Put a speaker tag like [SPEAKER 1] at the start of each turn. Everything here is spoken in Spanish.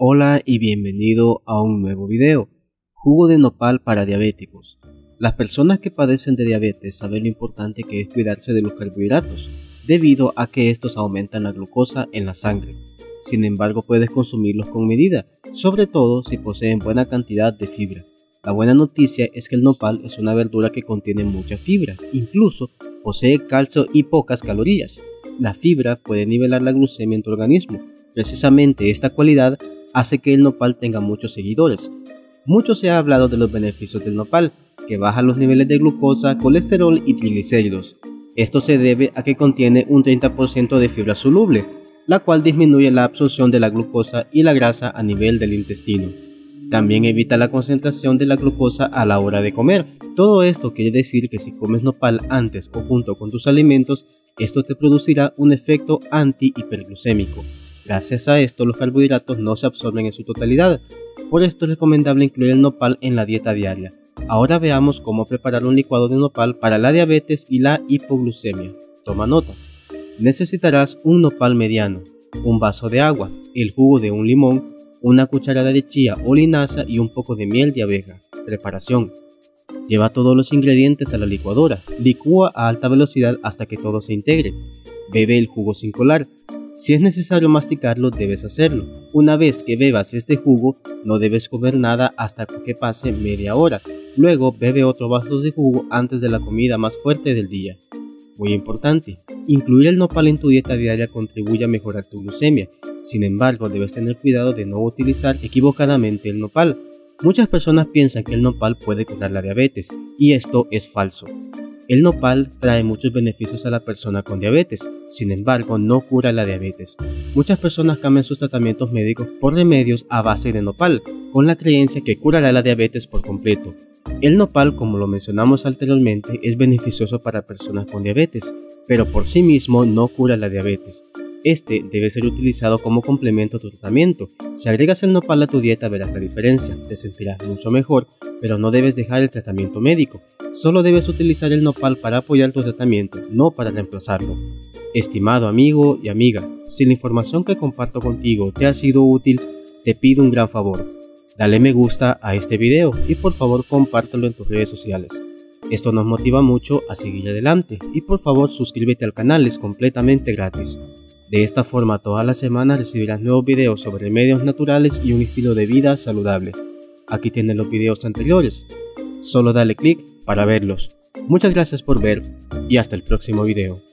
[SPEAKER 1] Hola y bienvenido a un nuevo video. Jugo de nopal para diabéticos. Las personas que padecen de diabetes saben lo importante que es cuidarse de los carbohidratos, debido a que estos aumentan la glucosa en la sangre. Sin embargo, puedes consumirlos con medida, sobre todo si poseen buena cantidad de fibra. La buena noticia es que el nopal es una verdura que contiene mucha fibra, incluso posee calcio y pocas calorías. La fibra puede nivelar la glucemia en tu organismo. Precisamente esta cualidad hace que el nopal tenga muchos seguidores. Mucho se ha hablado de los beneficios del nopal, que baja los niveles de glucosa, colesterol y triglicéridos. Esto se debe a que contiene un 30% de fibra soluble, la cual disminuye la absorción de la glucosa y la grasa a nivel del intestino. También evita la concentración de la glucosa a la hora de comer. Todo esto quiere decir que si comes nopal antes o junto con tus alimentos, esto te producirá un efecto anti-hiperglucémico. Gracias a esto los carbohidratos no se absorben en su totalidad, por esto es recomendable incluir el nopal en la dieta diaria. Ahora veamos cómo preparar un licuado de nopal para la diabetes y la hipoglucemia. Toma nota. Necesitarás un nopal mediano, un vaso de agua, el jugo de un limón, una cucharada de chía o linaza y un poco de miel de abeja. Preparación. Lleva todos los ingredientes a la licuadora. Licúa a alta velocidad hasta que todo se integre. Bebe el jugo sin colar. Si es necesario masticarlo, debes hacerlo. Una vez que bebas este jugo, no debes comer nada hasta que pase media hora. Luego bebe otro vaso de jugo antes de la comida más fuerte del día. Muy importante, incluir el nopal en tu dieta diaria contribuye a mejorar tu glucemia. Sin embargo, debes tener cuidado de no utilizar equivocadamente el nopal. Muchas personas piensan que el nopal puede curar la diabetes, y esto es falso. El nopal trae muchos beneficios a la persona con diabetes, sin embargo no cura la diabetes. Muchas personas cambian sus tratamientos médicos por remedios a base de nopal, con la creencia que curará la diabetes por completo. El nopal, como lo mencionamos anteriormente, es beneficioso para personas con diabetes, pero por sí mismo no cura la diabetes. Este debe ser utilizado como complemento a tu tratamiento. Si agregas el nopal a tu dieta verás la diferencia, te sentirás mucho mejor, pero no debes dejar el tratamiento médico. Solo debes utilizar el nopal para apoyar tu tratamiento, no para reemplazarlo. Estimado amigo y amiga, si la información que comparto contigo te ha sido útil, te pido un gran favor. Dale me gusta a este video y por favor compártelo en tus redes sociales. Esto nos motiva mucho a seguir adelante y por favor suscríbete al canal, es completamente gratis. De esta forma todas las semanas recibirás nuevos videos sobre remedios naturales y un estilo de vida saludable. Aquí tienen los videos anteriores. Solo dale clic para verlos. Muchas gracias por ver y hasta el próximo video.